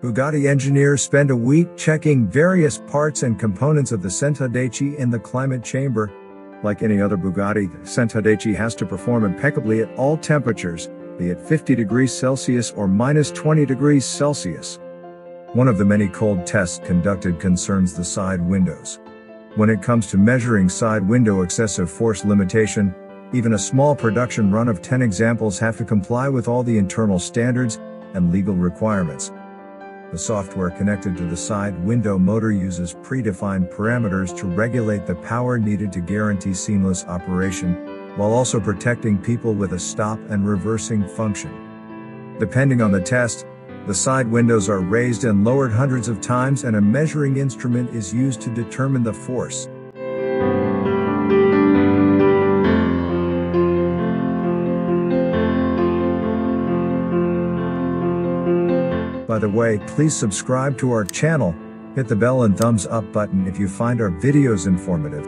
Bugatti engineers spend a week checking various parts and components of the Centodieci in the climate chamber. Like any other Bugatti, the has to perform impeccably at all temperatures, be it 50 degrees Celsius or minus 20 degrees Celsius. One of the many cold tests conducted concerns the side windows. When it comes to measuring side window excessive force limitation, even a small production run of 10 examples have to comply with all the internal standards and legal requirements. The software connected to the side window motor uses predefined parameters to regulate the power needed to guarantee seamless operation, while also protecting people with a stop and reversing function. Depending on the test, the side windows are raised and lowered hundreds of times and a measuring instrument is used to determine the force. By the way, please subscribe to our channel, hit the bell and thumbs up button if you find our videos informative.